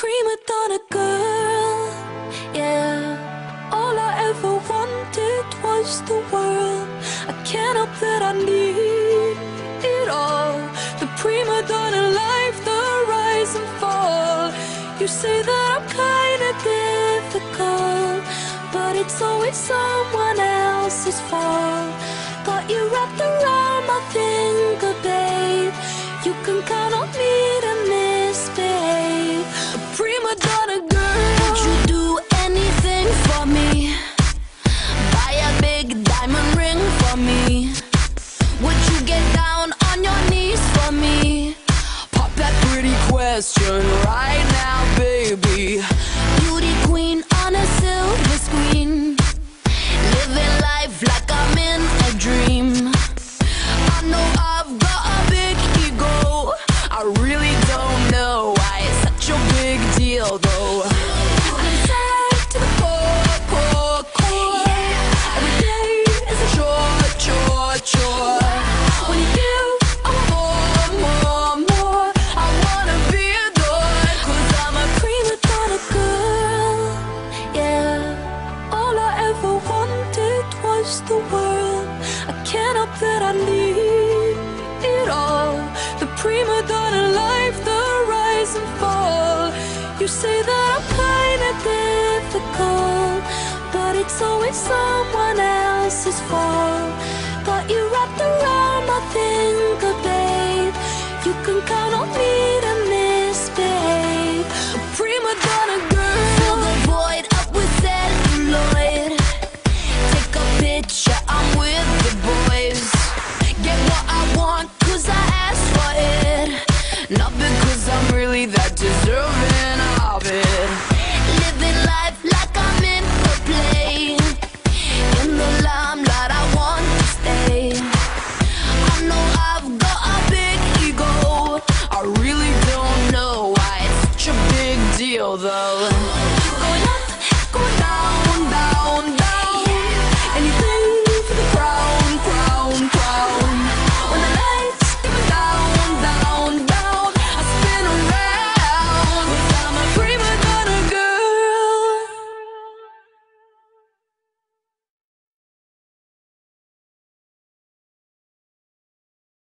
prima donna girl, yeah. All I ever wanted was the world. I can't help that I need it all. The prima donna life, the rise and fall. You say that I'm kinda difficult, but it's always someone else's fault. Got you wrapped around my finger, babe. You can count on me. You say that I'm kinda difficult, but it's always someone else's fault. Got you wrapped around my finger, babe. You can count on me. though.